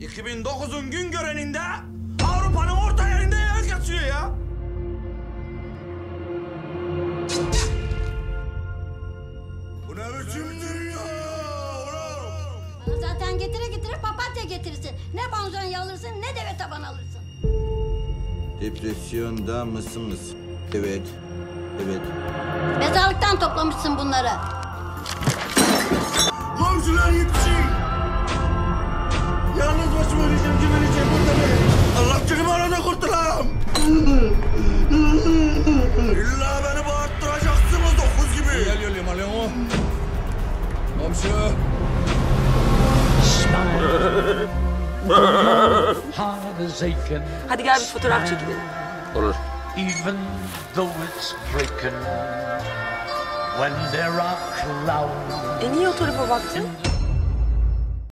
2009'un gün göreninde Avrupa'nın orta yerinde yer geçiyor ya. Bu ne biçim dünya oğlum? Zaten getire getire papatya getirirsin. Ne panzonya alırsın ne deve taban alırsın. Depresyonda mısınız? Evet. Evet. Mezarlıktan toplamışsın bunları. Komşu. Hadi gel bir fotoğraf çekelim. even though it's breaking. When there are clouds E niye o tarafa baktın?